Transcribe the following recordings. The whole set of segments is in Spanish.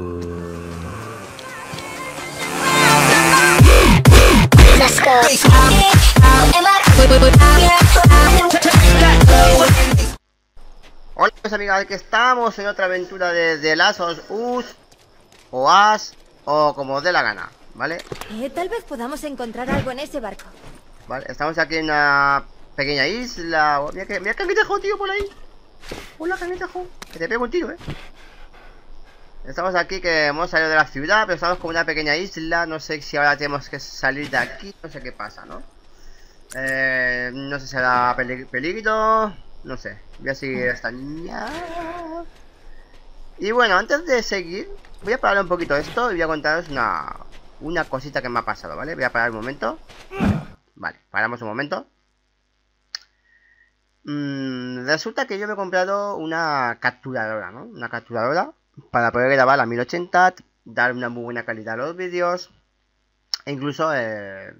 Hola pues amigas, que estamos en otra aventura de, de Lasos Us o As o como os dé la gana, ¿vale? Eh, tal vez podamos encontrar algo en ese barco. Vale, estamos aquí en una pequeña isla. Oh, Mira que, mira Canguitejo, tío, por ahí. Hola, Canguitejo. Que te pego un tiro, eh. Estamos aquí que hemos salido de la ciudad, pero estamos como una pequeña isla. No sé si ahora tenemos que salir de aquí. No sé qué pasa, ¿no? Eh, no sé si será peli peligro. No sé. Voy a seguir a esta niña. Y bueno, antes de seguir, voy a parar un poquito esto y voy a contaros una, una cosita que me ha pasado, ¿vale? Voy a parar un momento. Vale, paramos un momento. Mm, resulta que yo me he comprado una capturadora, ¿no? Una capturadora para poder grabar a 1080, dar una muy buena calidad a los vídeos e incluso eh,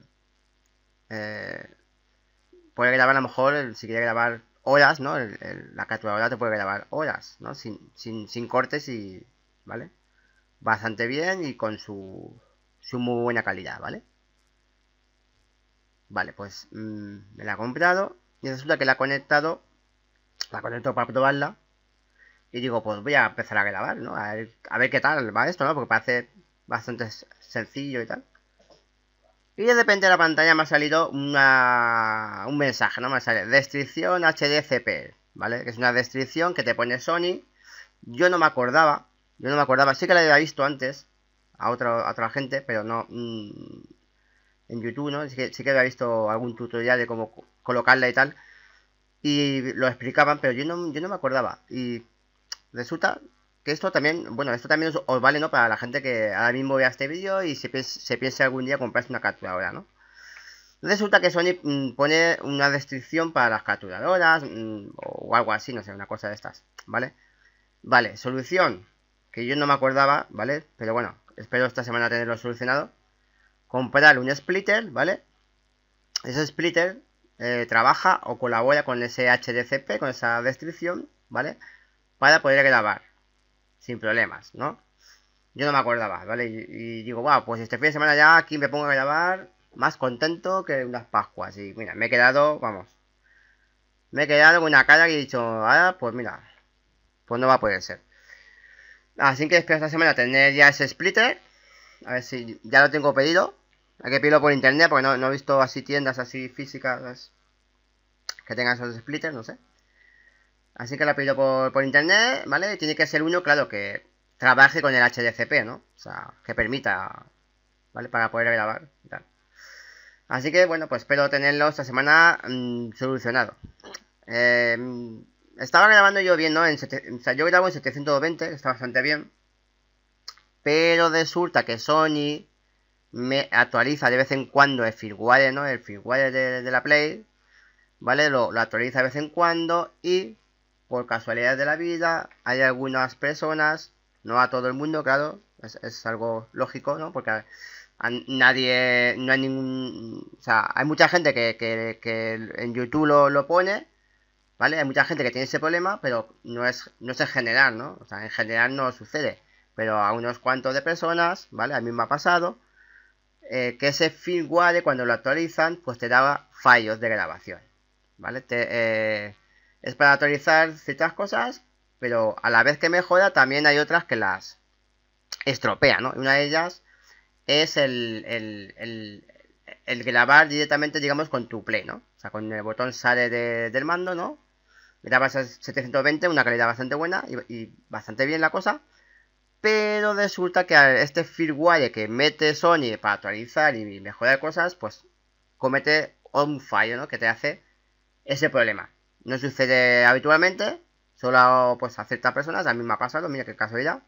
eh, poder grabar a lo mejor, si quiere grabar horas, ¿no? El, el, la capturadora te puede grabar horas, ¿no? Sin, sin, sin cortes y, ¿vale? Bastante bien y con su, su muy buena calidad, ¿vale? Vale, pues mmm, me la he comprado y resulta que la he conectado, la conecto para probarla y digo, pues voy a empezar a grabar, ¿no? A ver, a ver qué tal va esto, ¿no? Porque parece bastante sencillo y tal. Y de repente en la pantalla me ha salido una, un mensaje, ¿no? Me sale restricción HDCP, ¿vale? Que es una restricción que te pone Sony. Yo no me acordaba, yo no me acordaba, sí que la había visto antes a, otro, a otra gente, pero no mmm, en YouTube, ¿no? Sí que, sí que había visto algún tutorial de cómo colocarla y tal. Y lo explicaban, pero yo no, yo no me acordaba. Y resulta que esto también, bueno, esto también os, vale, ¿no? Para la gente que ahora mismo vea este vídeo y se piense, se algún día comprarse una capturadora, ¿no? Resulta que Sony mmm, pone una restricción para las capturadoras mmm, o algo así, no sé, una cosa de estas, ¿vale? Vale, solución, que yo no me acordaba, ¿vale? Pero bueno, espero esta semana tenerlo solucionado. Comprar un splitter, ¿vale? Ese splitter eh, trabaja o colabora con ese HDCP, con esa restricción, ¿vale? Para poder grabar sin problemas, ¿no? Yo no me acordaba, ¿vale? Y, y digo, wow, pues este fin de semana ya aquí me pongo a grabar más contento que unas Pascuas. Y mira, me he quedado, vamos, me he quedado con una cara que he dicho, ahora, pues mira, pues no va a poder ser. Así que espero esta semana tener ya ese splitter. A ver si ya lo tengo pedido. Hay que pedirlo por internet porque no, no he visto así tiendas así físicas que tengan esos splitters, no sé. Así que lo he pedido por, por internet, ¿vale? Tiene que ser uno, claro, que trabaje con el HDCP, ¿no? O sea, que permita, ¿vale? Para poder grabar y tal. Así que, bueno, pues espero tenerlo esta semana mmm, solucionado. Eh, estaba grabando yo bien, ¿no? O sea, yo grabo en 720, está bastante bien. Pero resulta que Sony me actualiza de vez en cuando el firmware, ¿no? El firmware de, la Play, ¿vale? Lo, actualiza de vez en cuando y por casualidad de la vida hay algunas personas, no a todo el mundo, claro, es, es algo lógico, ¿no? Porque a, nadie, no hay ningún, o sea, hay mucha gente que, que, que en YouTube lo, lo, pone, ¿vale? Hay mucha gente que tiene ese problema, pero no es, no es en general, ¿no? O sea, en general no sucede, pero a unos cuantos de personas, ¿vale? A mí me ha pasado eh, que ese firmware cuando lo actualizan pues te daba fallos de grabación vale te, eh, es para actualizar ciertas cosas pero a la vez que mejora también hay otras que las estropea ¿no? una de ellas es el, grabar directamente digamos con tu play ¿no? o sea con el botón sale de, del mando ¿no? grabas a 720 una calidad bastante buena y, y bastante bien la cosa pero resulta que este firmware que mete Sony para actualizar y mejorar cosas, pues comete un fallo, ¿no? Que te hace ese problema. No sucede habitualmente, solo pues a ciertas personas, a mí me ha pasado, mira qué casualidad.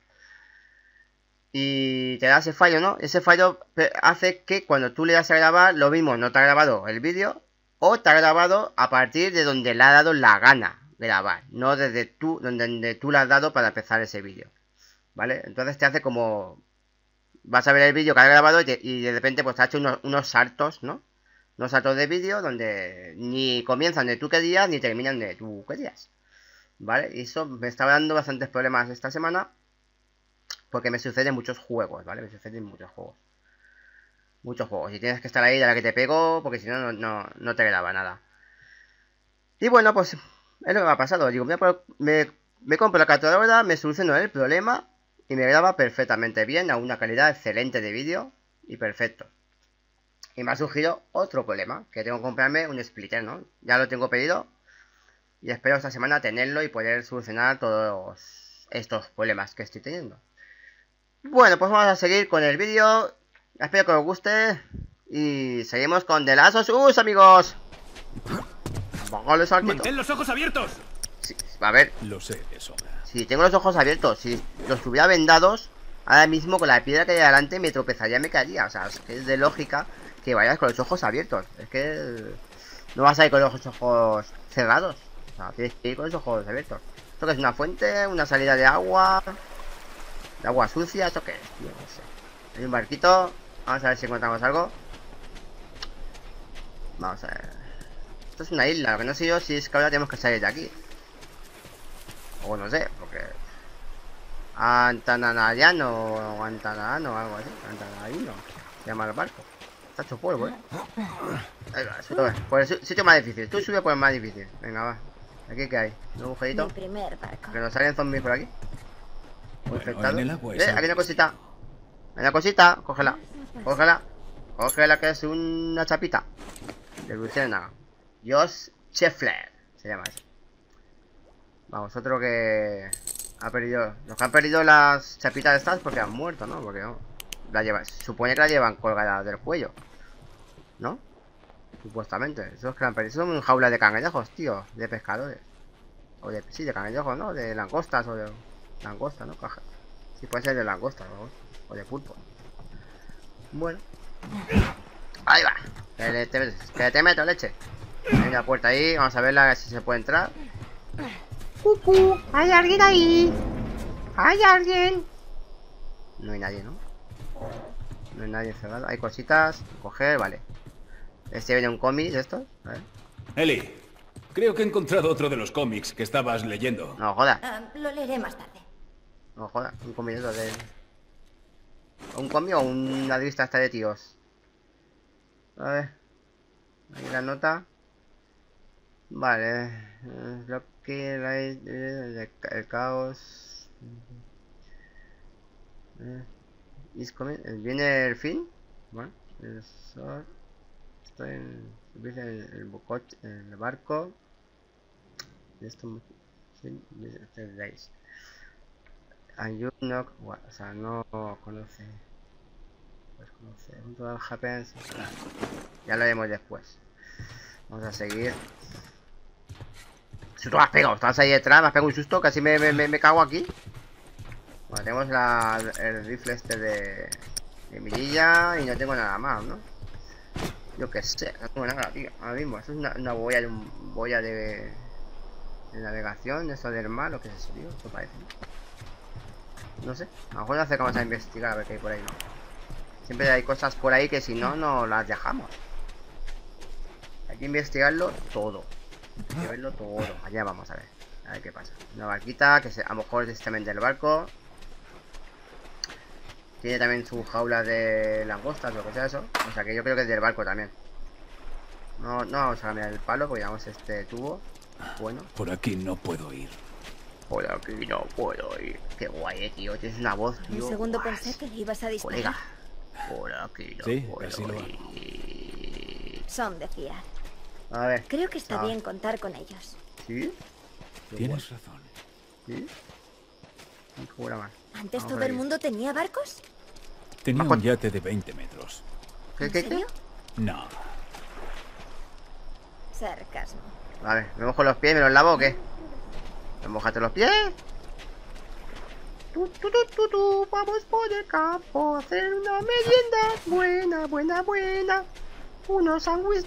Y te da ese fallo, ¿no? Ese fallo hace que cuando tú le das a grabar, lo mismo, no te ha grabado el vídeo, o te ha grabado a partir de donde le ha dado la gana grabar, no desde tú, donde tú le has dado para empezar ese vídeo. ¿Vale? Entonces te hace como... Vas a ver el vídeo que has grabado y, te, de repente pues te ha hecho unos, unos saltos, ¿no? Unos saltos de vídeo donde ni comienzan de tú querías ni terminan de tú querías. ¿Vale? Y eso me estaba dando bastantes problemas esta semana. Porque me suceden muchos juegos, ¿vale? Me suceden muchos juegos. Muchos juegos. Y tienes que estar ahí de la que te pego, porque si no, no, no te graba nada. Y bueno, pues es lo que me ha pasado. Digo, me, me compro la capturadora, me soluciono el problema y me graba perfectamente bien, a una calidad excelente de vídeo y perfecto. Y me ha surgido otro problema, que tengo que comprarme un splitter, ¿no? Ya lo tengo pedido y espero esta semana tenerlo y poder solucionar todos estos problemas que estoy teniendo. Bueno, pues vamos a seguir con el vídeo. Espero que os guste y seguimos con The Last of Us, amigos. ¡Mantén los ojos abiertos! a ver. Lo sé de sobra. Si tengo los ojos abiertos, si los tuviera vendados, ahora mismo con la piedra que hay delante me tropezaría y me caería. O sea, es que es de lógica que vayas con los ojos abiertos. Es que no vas a ir con los ojos cerrados. O sea, tienes que ir con los ojos abiertos. ¿Esto que es una fuente? ¿Una salida de agua? ¿De agua sucia? ¿Esto qué es, tío? No sé. Hay un barquito. Vamos a ver si encontramos algo. Vamos a ver. Esto es una isla. Lo que no sé yo si es que ahora tenemos que salir de aquí. O no sé, porque... Antananayano o Antanano algo así. Antanayino. Se llama el barco. Está hecho polvo, eh. Ahí va, sube. Por el sitio más difícil. Tú sube por el más difícil. Venga, va. Aquí que hay. Un agujerito. Mi primer barco. Que nos salen zombies por aquí. Agua eh, aquí hay una cosita. Hay una cosita. Cógela. Cógela. Cógela que es una chapita. De Luciana. Josh Scheffler. Se llama eso. Vamos, otro que ha perdido. Los que han perdido las chapitas estas porque han muerto, ¿no? Porque no. La lleva, supone que la llevan colgada del cuello. ¿No? Supuestamente. Esos que la han perdido. Son un jaula de cangrejos, tío. De pescadores. O de. Sí, de cangrejos, ¿no? De langostas o de. Langosta, ¿no? Caja. Sí, puede ser de langosta o de pulpo. Bueno. Ahí va. Que te, que te meto leche. Hay una puerta ahí. Vamos a verla si se puede entrar. Cucu, ¿hay alguien ahí? ¿Hay alguien? No hay nadie, ¿no? No hay nadie cerrado. Hay cositas. Coger, vale. Este viene un cómic de estos. A ver. Eli, creo que he encontrado otro de los cómics que estabas leyendo. No, joda. Uh, lo leeré más tarde. No, joda. Un cómic de de... ¿Un cómic o una lista esta de tíos? A ver. Ahí la nota. Vale. Lo que el caos. Viene el fin. Bueno, el sol. Estoy en. Subirse el, el, el barco. Esto. You no. O sea, no conoce. Pues conoce. Happens. Ya lo haremos después. Vamos a seguir. Si tú has pegado, estás ahí detrás, me has pegado un susto, casi me, me, me cago aquí. Bueno, tenemos la, el rifle este de, de mirilla y no tengo nada más, ¿no? Yo qué sé, no tengo nada, tío. Ahora mismo, eso es una, una boya de boya de, de navegación, eso del mar, lo que es eso, tío. Esto parece. No sé, a lo mejor nos acercamos a investigar a ver qué hay por ahí, ¿no? Siempre hay cosas por ahí que si no, no las dejamos. Hay que investigarlo todo. Hay que verlo todo. Allá vamos a ver. A ver qué pasa. Una barquita que a lo mejor es también del barco. Tiene también su jaula de langostas, lo que sea eso. O sea que yo creo que es del barco también. No, no vamos a cambiar el palo porque llevamos este tubo. Bueno. Por aquí no puedo ir. Por aquí no puedo ir. Qué guay, eh, tío. Tienes una voz, tío. Un segundo pensé que ibas a disparar. Por aquí no sí, puedo así lo ir. Son de fiar. A ver. Creo que está Ah. bien contar con ellos. ¿Sí? Tienes razón. ¿Sí? Cobra más. ¿Antes todo el mundo tenía barcos? Tenía un yate de 20 metros. ¿Qué, ¿En qué, qué? No. Sarcasmo. Vale, ¿me mojo los pies y me los lavo o qué? ¿Me mojaste los pies? Tu, tu, tu, tu, tu, vamos por el campo a hacer una merienda buena, buena, buena. Unos sándwiches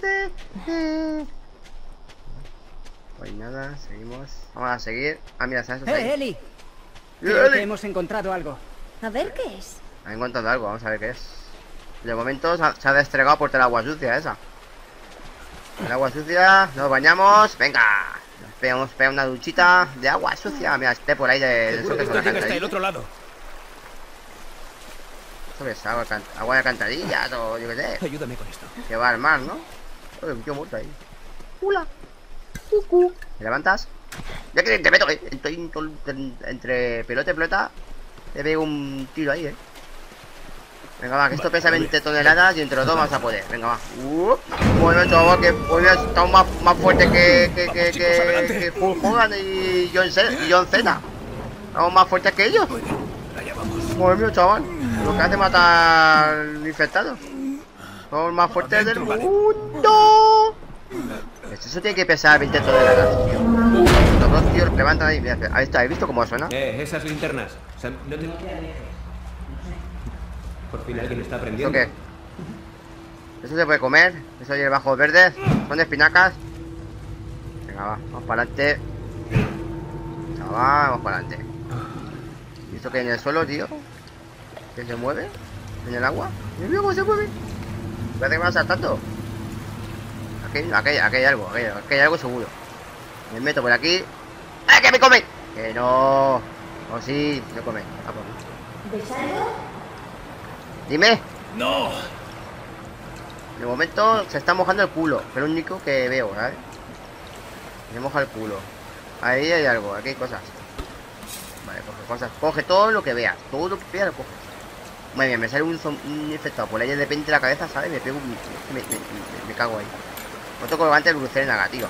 de. No hay nada, seguimos. Vamos a seguir. Ah, mira, ¿sabes? ¡Eh, Eli! ¡Eh, Creo que Eli! hemos encontrado algo. A ver qué es. Ha encontrado algo, vamos a ver qué es. De momento se ha, destregado por el agua sucia esa. El agua sucia, nos bañamos, venga. Nos pegamos, pega una duchita de agua sucia. Mira, esté por ahí de, Seguro eso que que esto son llega hasta ahí. el otro lado. ¿Esto qué es? ¿Agua, agua de alcantarillas o yo qué sé? Ayúdame con esto. Que va al mar, ¿no? Uy, un tío muerto ahí. Hola. Cucú. ¿Me levantas? Ya que te meto, eh. Estoy entre pelota y pelota. Te pego un tiro ahí, eh. Venga, va, que esto pesa vale. 20 toneladas y entre los dos vamos a poder. Venga, va. Uh, bueno, chaval, que hoy estamos más, más fuertes que, que, que, que, Hulk Hogan y John, John Cena. Estamos más fuertes que ellos. Madre mía, chaval. Lo que hace matar infectados. Son los más fuertes del mundo. Esto eso tiene que pesar 20 toneladas, tío. Los dos tíos levantan ahí. Mira, ahí está, ¿has visto cómo suena? Eh, esas linternas. Sam, no te... Por fin alguien está ¿Eso aprendiendo. qué? ¿Eso se puede comer? ¿Eso hay bajos verdes? ¿Son de espinacas? Venga, va, vamos para adelante. Chaval, vamos para adelante. ¿Y esto que hay en el suelo, tío? ¿Que se mueve? ¿En el agua? Mira cómo se mueve. Parece que me va saltando. Aquí, aquí, aquí hay algo, aquí hay algo seguro. Me meto por aquí. ¡Ah, que me come! Que no. O sí, no come. ¿Ves algo? Dime. No. De momento se está mojando el culo, es lo único que veo, ¿sabes? Se moja el culo. Ahí hay algo, aquí hay cosas. Vale, coge cosas. Coge todo lo que veas. Todo lo que veas lo coges. Muy bien, me sale un, un infectado por ahí de repente la cabeza, ¿sabes? Me pego un... Me, me- me- me cago ahí. Otro colgante de Brucenaga, tío.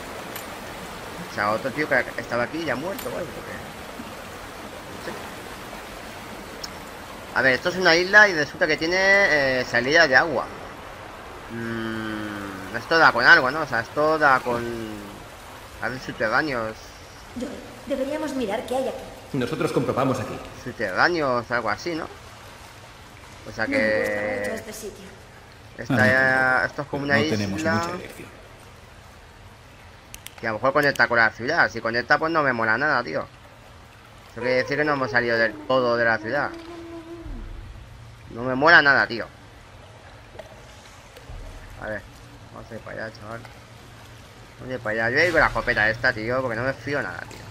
O sea, otro tío que estaba aquí ya muerto, ¿vale? Porque... no sé. A ver, esto es una isla y resulta que tiene eh, salida de agua. Mm, esto da con algo, ¿no? O sea, esto da con... A ver, subterráneos... Deberíamos mirar qué hay aquí. Nosotros comprobamos aquí. Subterráneos, algo así, ¿no? O sea No me gusta mucho que... este sitio. Esta, esto es como una no isla... tenemos mucha elección. A lo mejor conecta con la ciudad. Si conecta, pues no me mola nada, tío. Eso quiere decir que no hemos salido del todo de la ciudad. No me mola nada, tío. A ver, vamos a ir para allá, chaval. Vamos a ir para allá. Yo voy con la escopeta esta, tío, porque no me fío nada, tío.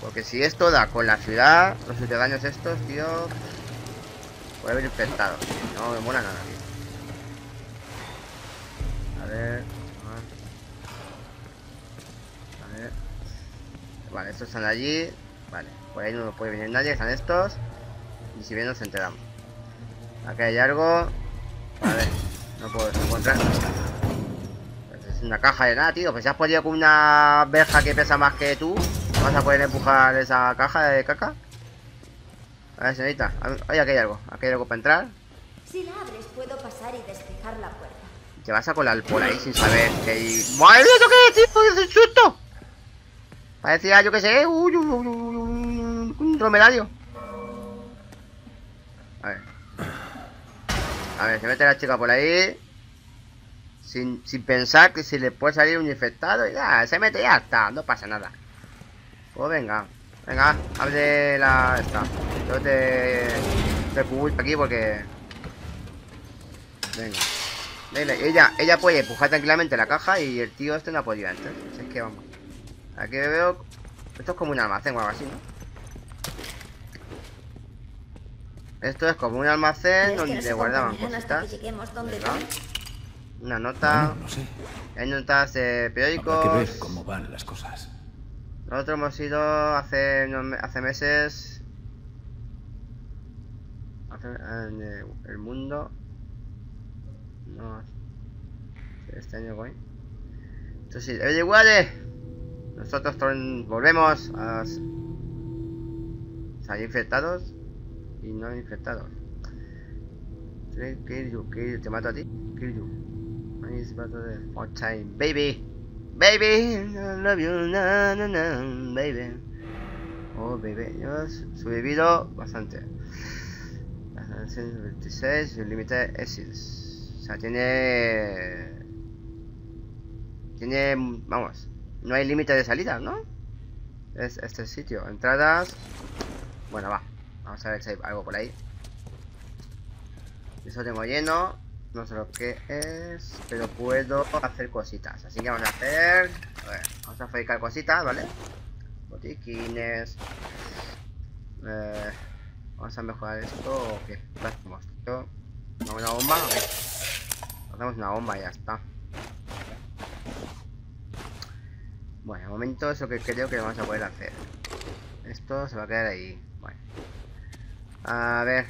Porque si esto da con la ciudad, los ciudadanos estos, tío, puede haber infectados. tío. No me mola nada, tío. Estos están allí. Vale, por ahí no puede venir nadie, están estos. Y si bien nos enteramos. Acá hay algo. A ver, no puedo encontrar. Es una caja de nada, tío. Pues si has podido con una verja que pesa más que tú, ¿no vas a poder empujar esa caja de caca. A ver, señorita. Oye, aquí hay algo. Aquí hay algo para entrar. Si la abres, puedo pasar y despejar la puerta. Te vas a colar por ahí sin saber que hay... ¡Madre mía, qué es, tío! ¡Es un susto! Parecía, yo qué sé, un dromedario. A ver. A ver, se mete la chica por ahí. Sin, sin pensar que si le puede salir un infectado y ya, se mete y ya está, no pasa nada. Pues venga, venga, abre la esta. Yo te, te aquí porque. Venga. Ella, ella puede empujar tranquilamente la caja y el tío este no ha podido entrar. Así que vamos. Aquí veo. Esto es como un almacén o algo así, ¿no? Esto es como un almacén ¿Crees que donde guardaban cositas. Una nota. No sé. Hay notas de Habrá periódicos. que ver cómo van las cosas. Nosotros hemos ido hace, hace meses. Hace, en el, el mundo. No. Este año voy. Entonces, oye, iguales. Nosotros volvemos a salir infectados y no infectados. Kill you, kill you. Te mato a ti. Kill you. I is battle the fourth time. Baby. Baby, I love you, na, na, na, baby. Oh, baby, yo he sobrevivido bastante. 26, Limited Exits. O sea, tiene. Tiene. Vamos, no hay límite de salida, ¿no? Es este sitio. Entradas. Bueno, va. Vamos a ver si hay algo por ahí. Eso tengo lleno. No sé lo que es, pero puedo hacer cositas. Así que vamos a hacer. A ver, vamos a fabricar cositas, ¿vale? Botiquines. Eh, Vamos a mejorar esto o qué? Yo- ¿Hacemos una bomba o qué? Hacemos una bomba y ya está. Bueno, de momento es lo que creo que vamos a poder hacer. Esto se va a quedar ahí. Bueno. A ver.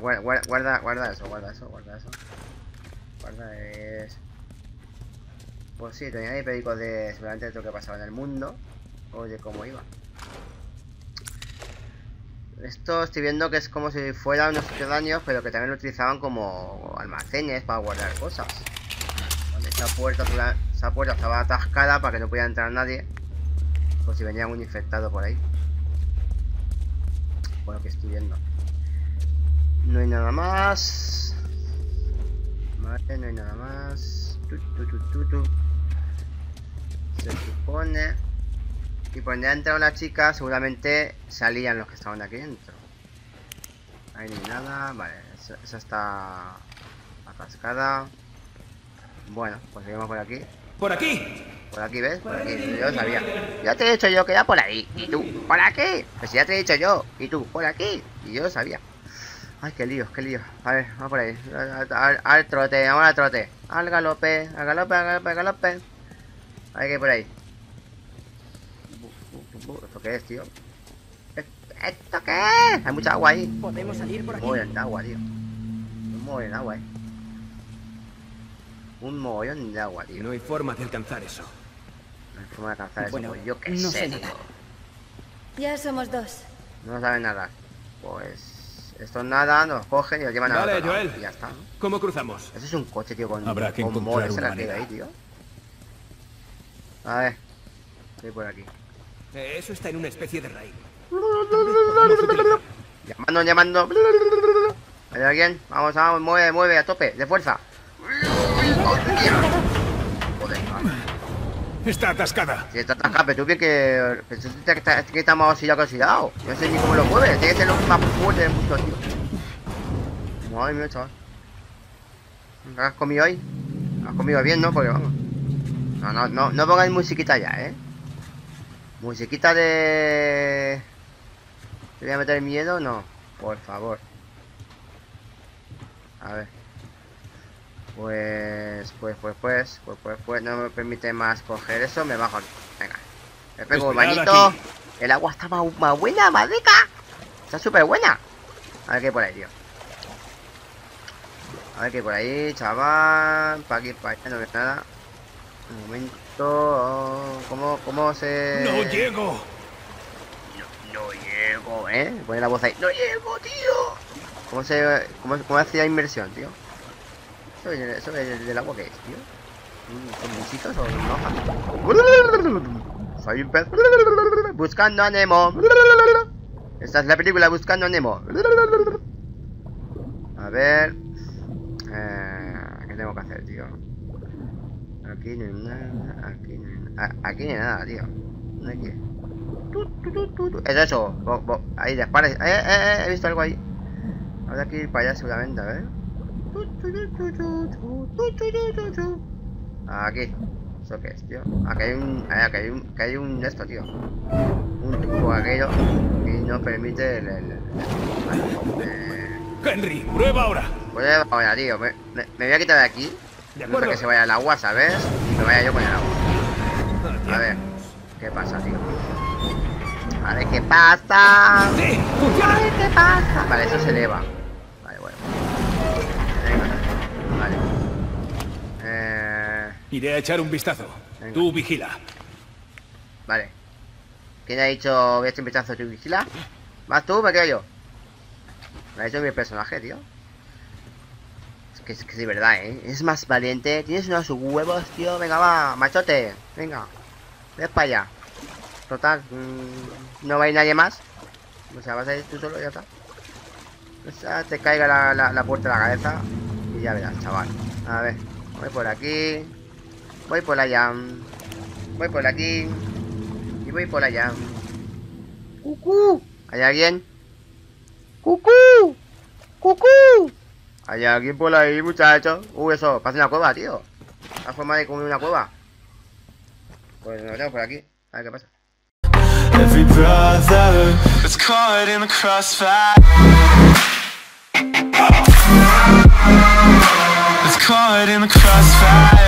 guarda, guarda, eso, guarda eso, guarda eso. Guarda es... Pues sí, tenía ahí periódicos de seguramente de lo que pasaba en el mundo. O de cómo iba. Esto estoy viendo que es como si fuera unos pedaños, pero que también lo utilizaban como almacenes para guardar cosas. Vale, Esa puerta, esa puerta estaba atascada para que no pudiera entrar nadie. Por si venía un infectado por ahí. Por lo que estoy viendo. No hay nada más. Vale, no hay nada más. Se supone. Y por donde ha entrado la chica, seguramente salían los que estaban aquí dentro. Ahí no hay nada. Vale, esa, esa está atascada. Bueno, pues seguimos por aquí. ¡Por aquí! Por aquí, ¿ves? Por aquí. Yo lo sabía. Ya te he dicho yo que era por ahí. Y tú, por aquí. Pues ya te he dicho yo. Y tú, por aquí. Y yo lo sabía. Ay, qué lío, qué lío. A ver, vamos por ahí. Al, al- al trote, vamos al trote. Al galope, al galope, al galope, al galope. A ver qué hay por ahí. ¿Esto qué es, tío? ¿Esto qué es? Hay mucha agua ahí. ¿Podemos salir por aquí? de agua, tío. De agua, eh. Un mogollón de agua, tío. No hay forma de alcanzar eso. No hay forma de alcanzar eso, Bueno, pues yo qué no sé, sé tío. nadar. Ya somos dos. No saben nadar. Pues... Estos nada, nos cogen y los llevan a lado, Joel. Y ya está, ¿no? ¿Cómo cruzamos? Ese es un coche, tío, con... Habrá que con encontrar una la manera. ahí, tío. A ver. Estoy por aquí. Eh, Eso está en una especie de raíz. Llamando, llamando. ¿Hay alguien? Vamos, vamos, mueve, mueve, a tope, de fuerza. Está atascada. Si está atascado, pero tú bien que. pero tú te- te- que está más oxidado que oxidado. No sé ni cómo lo mueves, tiene que ser lo más fuerte del mundo, tío. Madre mía, chaval. ¿Qué has comido hoy? Has comido bien, ¿no? Porque vamos. No, no, no, no pongáis musiquita ya, ¿eh? Musiquita de. ¿Te voy a meter miedo? No, por favor. A ver. Pues, pues, pues, pues, pues, pues, pues, no me permite más coger eso, me bajo aquí. Venga. Me pego un Esperad bañito. El agua está más, más buena, más rica. Está súper buena. A ver qué hay por ahí, tío. A ver qué hay por ahí, chaval. Para aquí, para allá, no veo nada. Un momento. ¿Cómo, cómo se.? ¡No llego! No, no llego, ¿eh? Pone la voz ahí. ¡No llego, tío! ¿Cómo se. cómo, cómo hacía inversión, tío? ¿Eso, es- eso es del agua qué es, tío? ¿Un- ¿Son bichitos o una hoja? Soy un pez. Buscando a Nemo. Esta es la película Buscando a Nemo. A ver. Eh, ¿Qué tengo que hacer, tío? Aquí no hay nada. Aquí no hay nada. Aquí no hay nada, tío. Que. Tu, tu. Es eso. Ahí, dispara. Eh, eh, eh, he visto algo ahí. Habrá que ir para allá seguramente, a ver. Aquí. ¿Eso qué es, tío? Aquí hay un. ah, Aquí hay un. Aquí hay un esto, tío. Un tubo aquello. Y no permite el. vale, eh, Henry, prueba ahora. pues ahora, tío. Me, voy a quitar de aquí. De que se vaya el agua, ¿sabes? Y me vaya yo con el agua. A ver. ¿Qué pasa, tío? A ver, ¿qué pasa? ¿qué pasa? Vale, eso se eleva. Iré a echar un vistazo. Venga. Tú vigila. vale. ¿Quién ha dicho voy a echar un vistazo tu vigila? ¿Vas tú me quedo yo? Me ha dicho mi personaje, tío. Es que es que es verdad, ¿eh? Es más valiente. Tienes unos huevos, tío. Venga, va, machote. Venga. Ves para allá. Total, mm, no va a ir nadie más. O sea, vas a ir tú solo y ya está. O sea, te caiga la, la, la puerta de la cabeza y ya verás, chaval. A ver, voy por aquí. Voy por allá. Voy por aquí. Y voy por allá. ¡Cucú! ¿Hay alguien? ¡Cucú! ¡Cucú! ¿Hay alguien por ahí, muchacho? Uy, eso, parece una cueva, tío. La forma de comer una cueva. Pues nos metemos por aquí. A ver qué pasa. Every brother It's caught in the crossfire. It's caught in the crossfire.